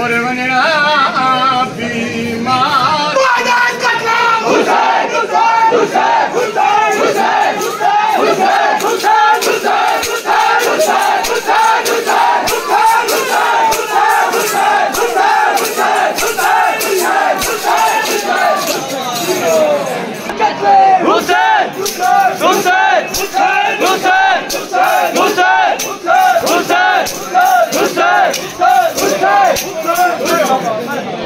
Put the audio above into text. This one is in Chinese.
और वनड़ा बीमार